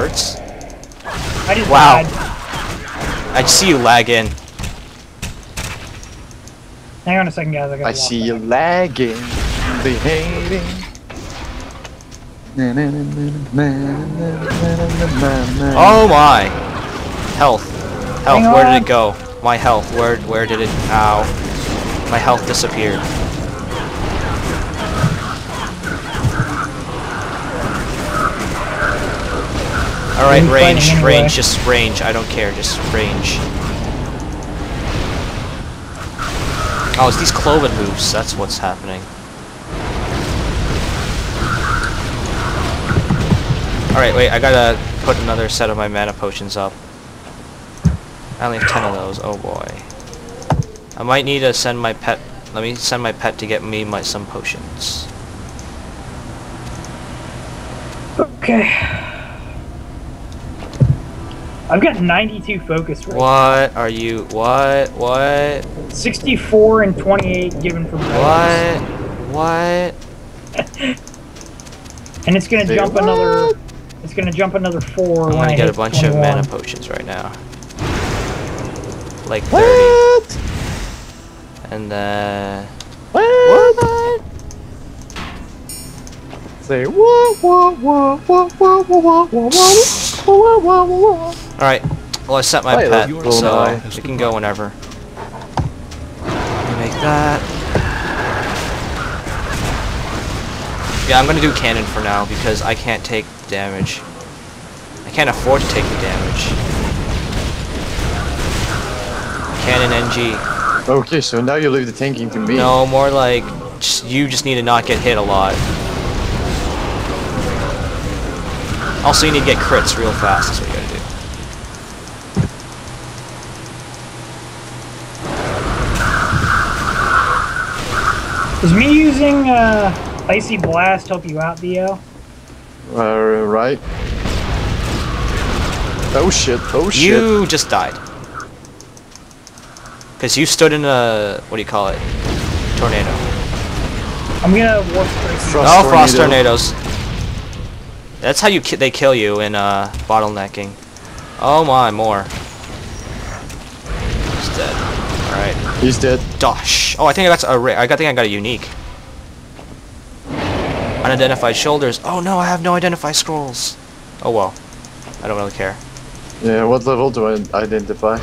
hurts? I just Wow. died. I see you lag in. Hang on a second, guys. I I see back. you lagging. Oh my! Health. Health, Hang where did it go? My health, where where did it ow. My health disappeared. Alright, range, range, just range. I don't care, just range. Oh, it's these cloven moves. That's what's happening. Alright, wait, I gotta put another set of my mana potions up. I only have 10 of those, oh boy. I might need to send my pet, let me send my pet to get me my some potions. Okay. I've got 92 focus right What now. are you? What? What? 64 and 28 given from What? What? and it's gonna Say jump what? another. It's gonna jump another four. I'm gonna get a bunch 21. of mana potions right now. Like 30. What? And then. What? what? Say what? What? What? What? What? What? What? What? Alright, well I set my I pet, so it can go whenever. Make that. Yeah, I'm gonna do cannon for now because I can't take damage. I can't afford to take the damage. Cannon NG. Okay, so now you leave the tanking to me. No, more like just, you just need to not get hit a lot. Also, you need to get crits real fast. That's what you gotta do. Is me using uh, icy blast help you out, Dio? Uh, right. Oh shit. Oh shit. You just died. Because you stood in a what do you call it? Tornado. I'm gonna warp straight. Frost oh, frost tornadoes. That's how you ki they kill you in uh, bottlenecking. Oh my, more. He's dead. All right. He's dead. Dosh. Oh, I think I got a ra- I got think I got a unique. Unidentified shoulders. Oh no, I have no identify scrolls. Oh well. I don't really care. Yeah, what level do I identify?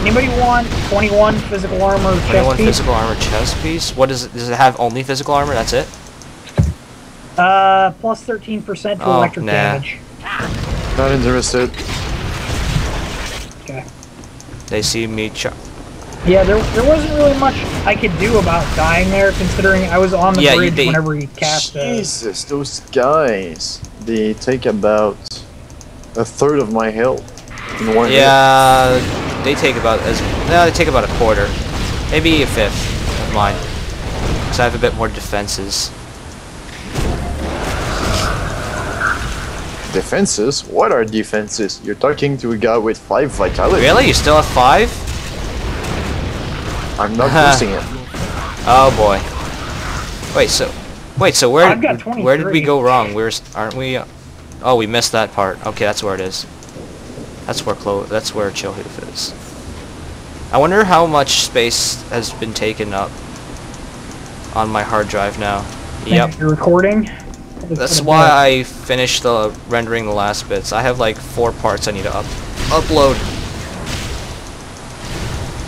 Anybody want 21 physical armor chest 21 physical armor chest piece. What does it? Does it have only physical armor? That's it. Uh, plus 13% to Oh, electric nah. damage. Not interested. Okay. They see me. Ch- Yeah, there, there wasn't really much I could do about dying there, considering I was on the Yeah, bridge they- whenever he cast it. Jesus, those guys. They take about a third of my health in one hit. yeah, they take about as. No, they take about a quarter, maybe a fifth of mine. Cause I have a bit more defenses. Defenses? What are defenses? You're talking to a guy with five vitality. Really? You still have five? I'm not boosting it. Oh boy. Wait, so wait, so where where did we go wrong? We're aren't we? uh, Oh, we missed that part. Okay, that's where it is. That's where Clo. That's where Chillhoof is. I wonder how much space has been taken up on my hard drive now. Yep. You're recording? That's why I finished the rendering the last bits. I have like four parts I need to up upload.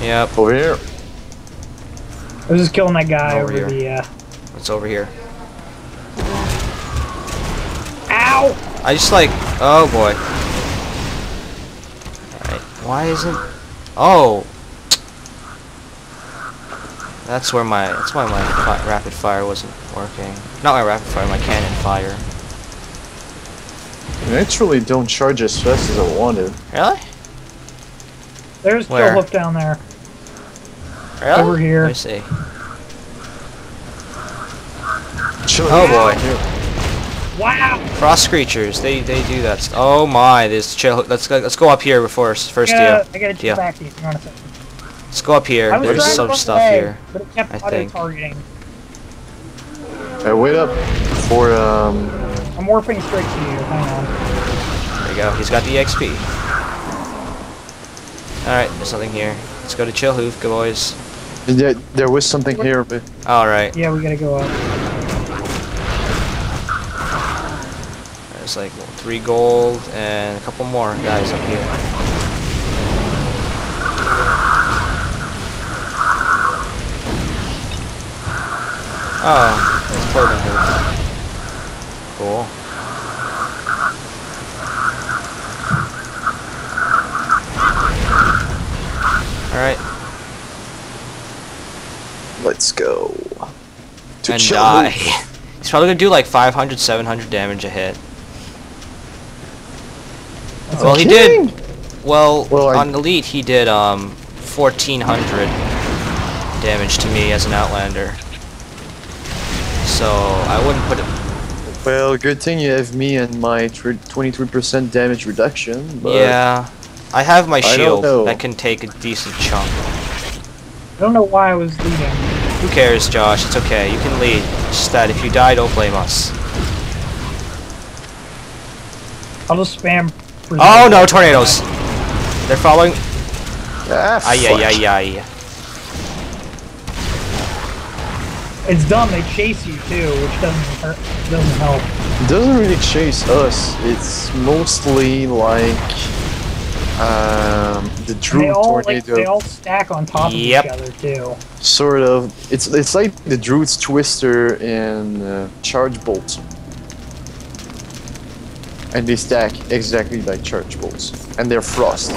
Yep. Over here. I was just killing that guy Over over, here. the, uh... It's over here. Ow! I just like, oh boy. Alright, why isn't, oh. That's where my, that's why my rapid fire wasn't working. Not my rapid fire, my cannon fire. I actually don't charge as fast as I wanted. Really? There's Where? Chillhoof down there. Really? Over here. Let me see. Chill Oh, boy. here. Wow! Frost creatures, they they do that. St oh my, this chill. Let's go. Let's go up here before first I gotta, deal. I gotta check Deal. back to you. Hang on a second. Let's go up here. There's some stuff away, here. But it kept I think. targeting. I wait up for um. I'm warping straight to you. Hang on. we go. He's got the XP. Alright, there's nothing here. Let's go to Chillhoof, go boys. There, there was something here, but Alright. Yeah, we gotta go up. There's like three gold and a couple more guys up here. Oh, it's clothing hoof. Cool. Alright, let's go. To and Chill die. He's probably gonna do like 500, 700 damage a hit. That's Well, a- he did. Well, Well, I- on Elite, he did um 1400 damage to me as an Outlander. So I wouldn't put it. Well, good thing you have me and my 23% damage reduction. But yeah, I have my shield that can take a decent chunk. I don't know why I was leading. Who cares, Josh? It's okay. You can lead. Just that if you die, don't blame us. I'll just spam. Oh no, tornadoes! They're following. Ah, Ay fuck. ay ay It's dumb. They chase you too, which doesn't hurt. Doesn't help. It doesn't really chase us. It's mostly like um, the And Drew they all like they all stack on top Yep. of each other too. Sort of. It's it's like the Druid's Twister and uh, Charge Bolt. And they stack exactly like Charge Bolts. And they're Frost.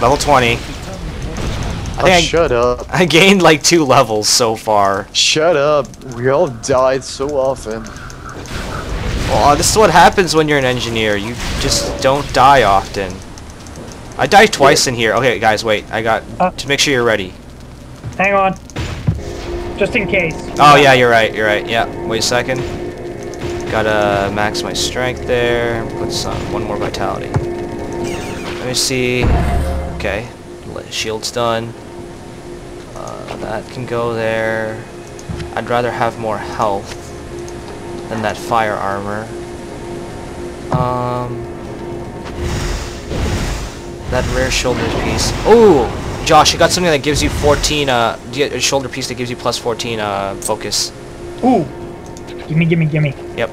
Level 20. I Oh, think shut up. I, I gained like two levels so far. Shut up. We all died so often. Well, uh, this is what happens when you're an engineer. You just don't die often. I died twice in here. Okay, guys, wait. I got Uh. to make sure you're ready. Hang on. Just in case. Oh yeah, you're right. You're right. Yeah. Wait a second. Gotta max my strength there. Put some one more vitality. Let me see. Okay, shield's done. Uh, that can go there. I'd rather have more health than that fire armor. Um, that rare shoulder piece. Oh, Josh, you got something that gives you 14. Uh, a shoulder piece that gives you plus 14 uh focus. Ooh. Gimme, gimme, gimme. Yep.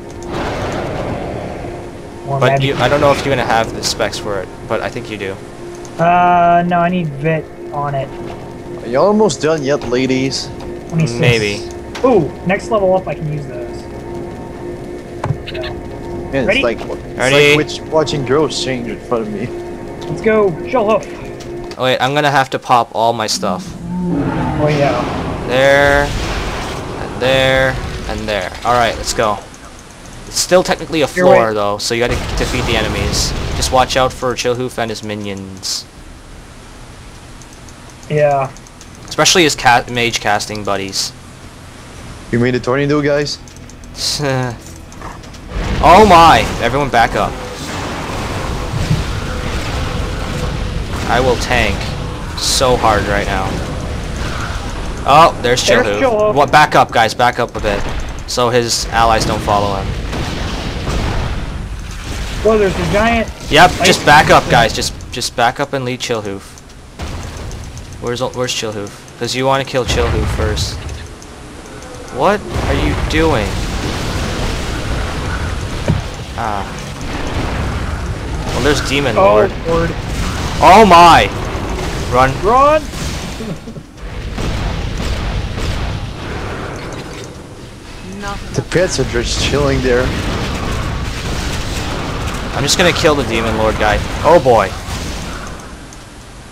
More But you, I don't know if you're gonna have the specs for it, but I think you do. Uh, no, I need Vit on it. Are you almost done yet, ladies? 26. Maybe. Ooh, next level up I can use those. So, Man, Ready? it's like, it's Ready? like which, watching girls change in front of me. let's go, Chillhoof. Oh wait, I'm gonna have to pop all my stuff. Oh yeah. There, and there, and there. Alright, let's go. It's still technically a floor wait. though, so you gotta defeat the enemies. Just watch out for Chillhoof and his minions. Yeah. Especially his cat mage casting buddies. You made a tornado, guys? oh my! Everyone back up. I will tank so hard right now. Oh, there's There's Chillhoof. Chillhoof. What? Back up, guys. Back up a bit, so his allies don't follow him. Well, there's a giant. Yep. Just back up, guys. Just just back up and lead Chillhoof. Where's where's Chillhoof? Because you want to kill Chillhoof first. What are you doing? Ah. Well, there's Demon Oh, Lord. Lord. Oh my! Run. Run! The pets are just chilling there. I'm just gonna kill the Demon Lord guy. Oh boy.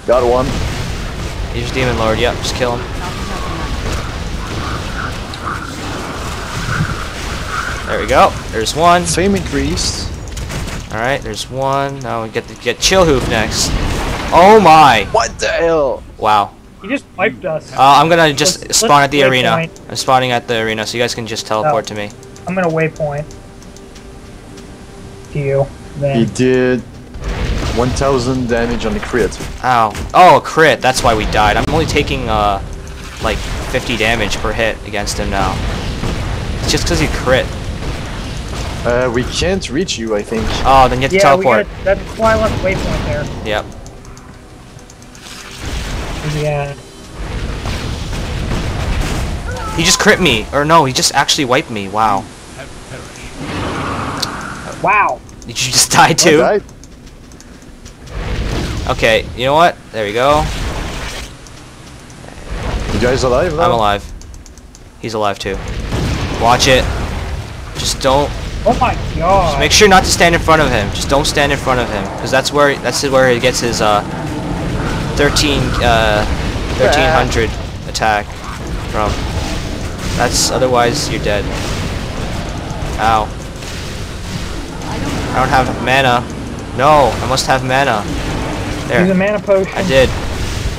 Got one. Here's Demon Lord. Yep, just kill him. There we go. There's one. Fame increased. Alright, there's one. Now we get to get Chill Chillhoof next. Oh my! What the hell? Wow. He just wiped us. Uh, I'm gonna just Let's- spawn let's at the arena. waypoint. I'm spawning at the arena, so you guys can just teleport Oh. to me. I'm gonna waypoint. To you. He Then. did 1,000 damage on the crit. Ow. Oh, crit. That's why we died. I'm only taking, uh, like 50 damage per hit against him now. It's just because he crit. Uh, we can't reach you, I think. Oh, then you have to Yeah, we teleport. got, that's why I left waypoint there. Yep. Yeah. He just crit me. Or no, he just actually wiped me. Wow. Wow. Did you just die too? I died. Okay, you know what? There we go. You guys alive now? I'm alive. He's alive too. Watch it. Just don't. Oh my god. Just make sure not to stand in front of him. Just don't stand in front of him, because that's where that's where he gets his uh 13 uh 1300 attack from. That's otherwise you're dead. Ow. I don't have mana. No, I must have mana. Use a mana potion. I did.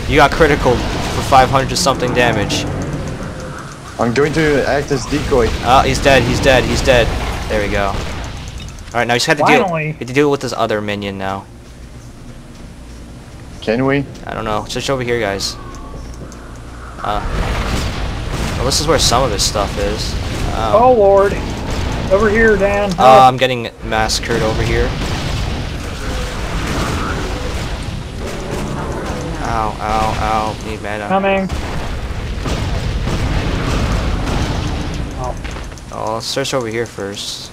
You got critical for 500 something damage. I'm going to act as decoy. Oh, he's dead. He's dead. He's dead. There we go. All right, now you just have to deal. Finally. You have to deal with this other minion now. Can we? I don't know. Switch over here, guys. Uh. Well, this is where some of his stuff is. Oh Oh. lord. Over here, Dan. Uh, I'm getting massacred over here. Ow, ow, ow. Need mana. Coming. Oh, let's search over here first.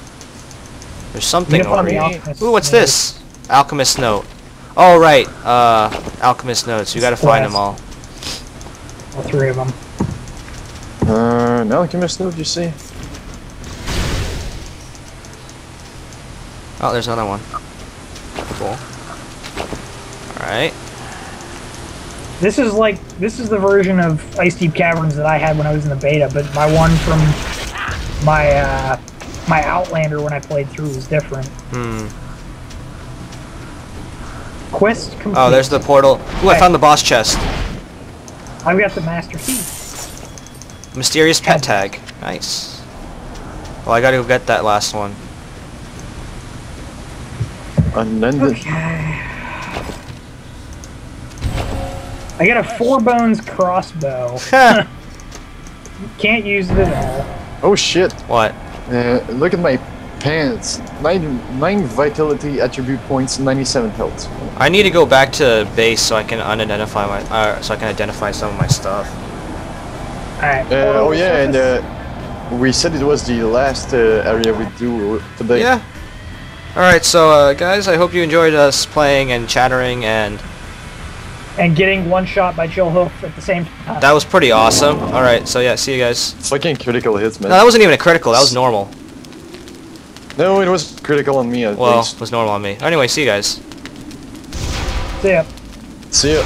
There's something Need to find over here. Ooh, what's note. this? Alchemist note. Oh, right. Uh, alchemist notes. You gotta find them all. All three of them. Uh, an alchemist note, you see? Oh, there's another one. Cool. Alright. This is like this is the version of Ice Deep Caverns that I had when I was in the beta, but my one from my uh, my Outlander when I played through was different. Hmm. Quest complete. Oh, there's the portal. Ooh, I found the boss chest. I've got the Master Key. Mysterious pet Cabinet. tag. Nice. Well, I gotta go get that last one. Unended. Okay. I got a four bones crossbow. Can't use it at all. Oh shit! what? Uh, look at my pants. Nine, nine vitality attribute points, 97 health. I need to go back to base so I can unidentify my, uh, so I can identify some of my stuff. Alright. Uh, oh yeah, and uh, we said it was the last uh, area we do today. Yeah. Alright, so uh, guys, I hope you enjoyed us playing and chattering, and and getting one shot by Chillhoof at the same time. that was pretty awesome. Alright, so yeah, see you guys. Fucking critical hits, man. No, that wasn't even a critical, that was normal. No, it was critical on me at Well, least. it was normal on me. Anyway, see you guys. See ya. See ya.